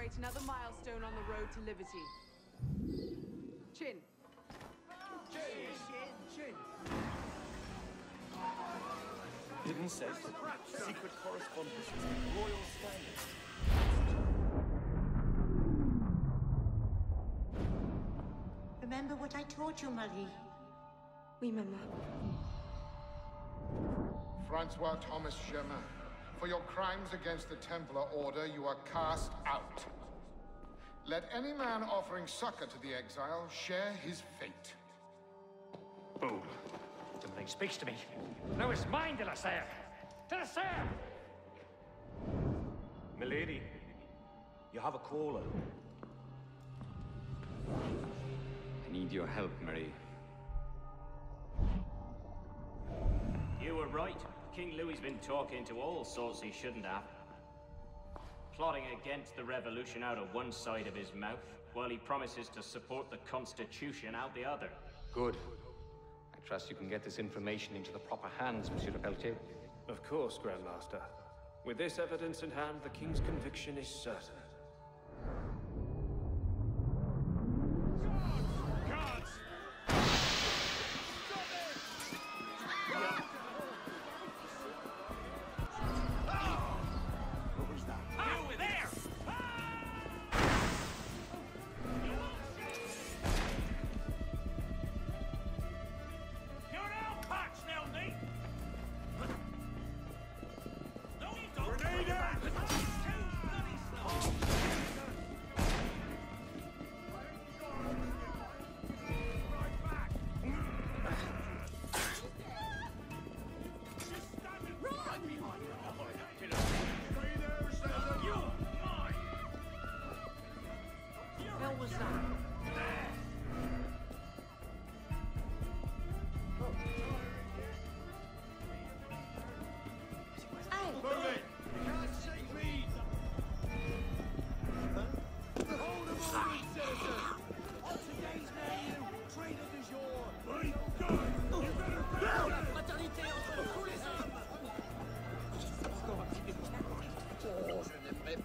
celebrate another milestone on the road to liberty. Chin. Hidden safes, secret correspondences, royal standards. Remember what I taught you, Marie? Oui, maman. Francois Thomas Germain, for your crimes against the Templar Order, you are cast out. Let any man offering succor to the exile share his fate. Fool. Something speaks to me. No, it's mine, de la Serre. De la Serre! Milady, you have a caller. I need your help, Marie. You were right. King Louis's been talking to all sorts he shouldn't have. Plotting against the revolution out of one side of his mouth, while he promises to support the Constitution out the other. Good. I trust you can get this information into the proper hands, Monsieur de Pelletier. Of course, Grandmaster. With this evidence in hand, the King's conviction is certain.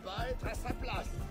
Pas être à sa place.